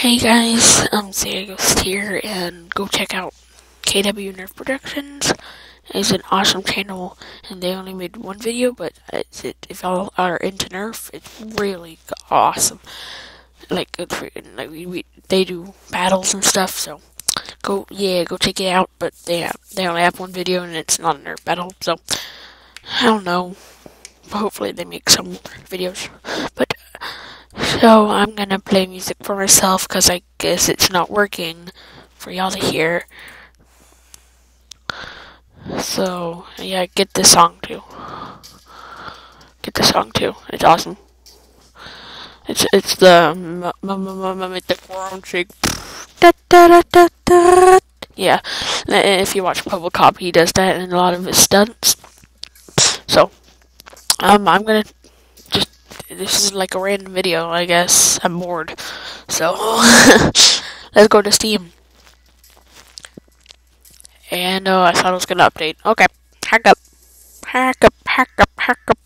Hey guys, I'm Ghost here, and go check out KW Nerf Productions. It's an awesome channel, and they only made one video, but it, if y'all are into Nerf, it's really awesome. Like, like we, we, they do battles and stuff, so go, yeah, go check it out. But they have, they only have one video, and it's not a Nerf battle, so I don't know. Hopefully, they make some videos, but so I'm gonna play music for myself because I guess it's not working for y'all to hear. So yeah, get this song too. Get this song too. It's awesome. It's it's the the ground shake. Yeah, if you watch Public Cop, he does that in a lot of his stunts. So, um, I'm gonna this is like a random video, I guess. I'm bored. So, let's go to Steam. And, oh, I thought it was gonna update. Okay. Hack up. Hack up, hack up, hack up.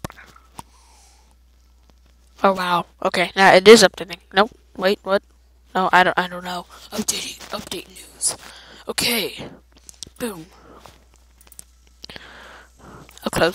Oh, wow. Okay, now it is updating. Nope. Wait, what? No, I don't, I don't know. Updating, update news. Okay. Boom. Up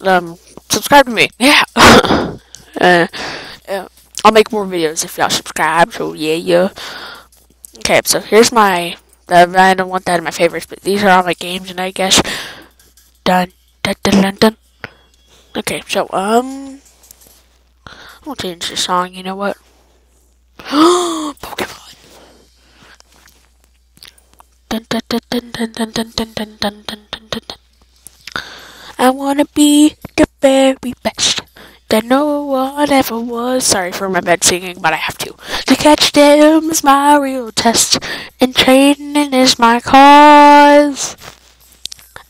um, subscribe to me. Yeah. uh, uh, I'll make more videos if y'all subscribe. So yeah, yeah. Okay, so here's my. Uh, I don't want that in my favorites, but these are all my games, and I guess dun dun dun dun. dun. Okay, so um, I'm gonna change the song. You know what? Pokemon. Dun dun dun dun dun dun dun dun dun dun. I wanna be the very best that no one ever was. Sorry for my bad singing, but I have to. To catch them is my real test, and training is my cause.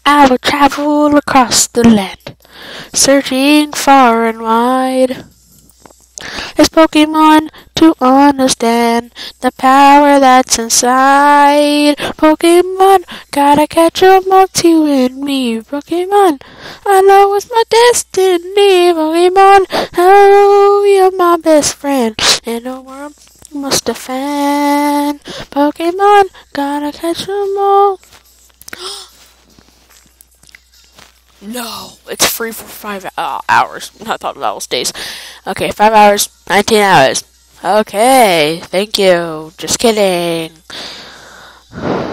I will travel across the land, searching far and wide. It's Pokemon to understand the power that's inside. Pokemon, gotta catch 'em all to and me. Pokemon, I know it's my destiny. Pokemon, oh, you're my best friend. In the world, must defend. Pokemon, gotta catch 'em all. No, it's free for five uh, hours. I thought that was days. Okay, five hours, 19 hours. Okay, thank you. Just kidding.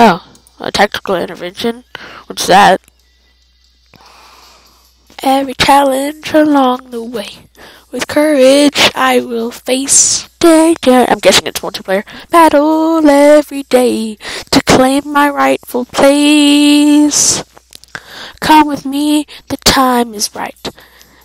Oh, a tactical intervention? What's that? Every challenge along the way. With courage, I will face danger. I'm guessing it's multiplayer. Battle every day to claim my rightful place. Come with me, the time is right.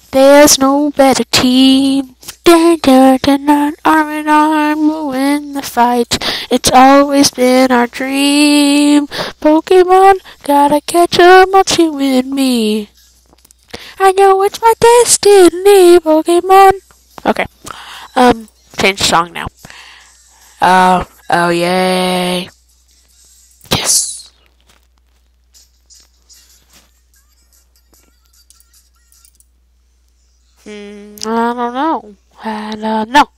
There's no better team. Dun, dun, dun, arm in arm, we'll win the fight. It's always been our dream. Pokemon, gotta catch 'em all to win me. I know it's my destiny, Pokemon. Okay, um, change song now. Oh, oh yay. Yes. Hmm, I don't know. I don't know.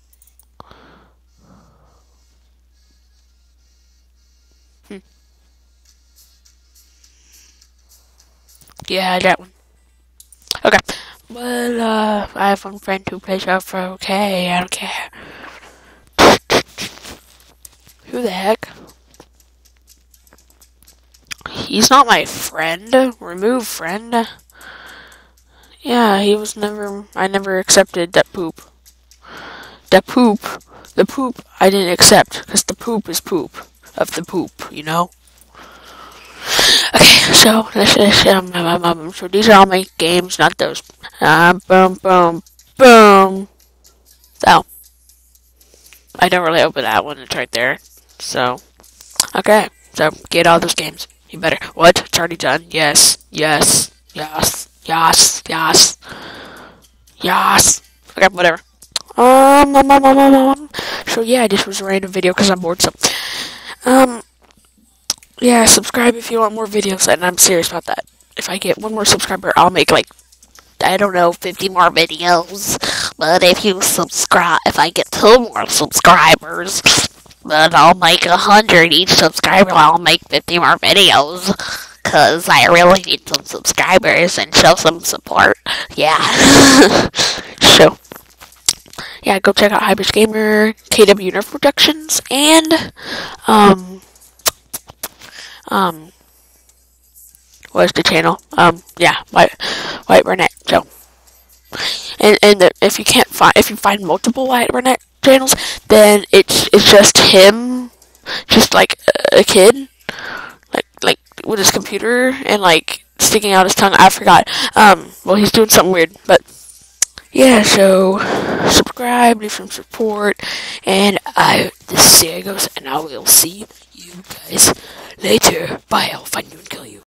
Hmm. Yeah, that one. Okay. Well, uh, I have one friend who plays for okay, I don't care. Who the heck? He's not my friend. Remove friend. Yeah, he was never. I never accepted that poop. That poop. The poop I didn't accept because the poop is poop of the poop, you know? Okay, so let's just um, um, um, um, so these are all my games, not those. Uh, boom, boom, boom. So I don't really open that one. It's right there. So okay, so get all those games. You better. What? It's already done. Yes, yes, yes, yes, yes, yes. Okay, whatever. Um, um, um, um, um, um. So yeah, this was a random video because I'm bored. So, um, yeah, subscribe if you want more videos, and I'm serious about that. If I get one more subscriber, I'll make like I don't know, 50 more videos. But if you subscribe, if I get two more subscribers, then I'll make a hundred each subscriber. I'll make 50 more videos. Cause I really need some subscribers and show some support. Yeah. so, yeah, go check out Hybrid Gamer, KW Nerf Productions, and, um, um, what's the channel? Um, yeah, White, White Redneck. So, and and the, if you can't find, if you find multiple White Redneck channels, then it's it's just him, just like a, a kid, like like with his computer and like sticking out his tongue. I forgot. Um, well, he's doing something weird, but yeah. So subscribe, leave some support, and I this is Sagos, and I will see you guys later. Bye. I'll find you and kill you.